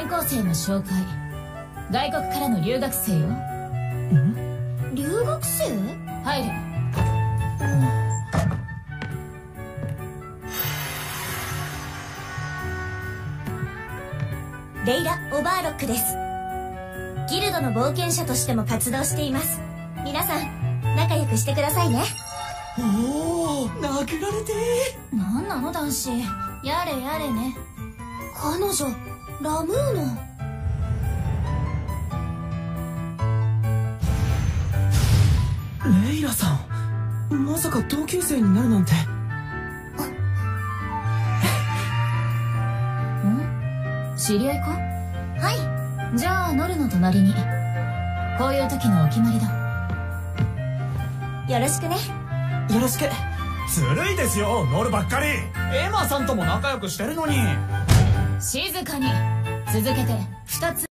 転校生の紹介。外国からの留学生よ。留学生？入る。レイラ・オバーロックです。ギルドの冒険者としても活動しています。皆さん仲良くしてくださいね。おお殴られて何なの男子。やれやれね。彼女ラムーノレイラさんまさか同級生になるなんて。ん？知り合いか？はい。じゃあノルの隣に。こういう時のお決まりだ。よろしくね。よろしく。ずるいですよノルばっかり。エマさんとも仲良くしてるのに静かに。続けて2つ